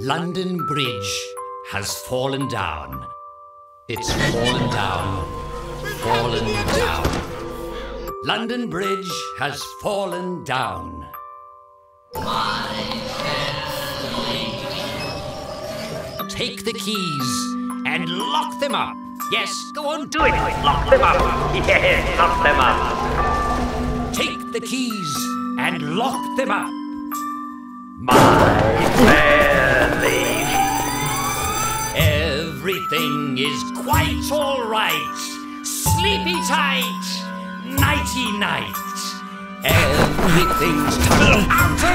London Bridge has fallen down. It's fallen down, fallen down. London Bridge has fallen down. Take the keys and lock them up. Yes, go on, do it. Lock them up. Yes, lock them up. Take the keys and lock them up. My Everything is quite all right. Sleepy tight, nighty night. Everything's out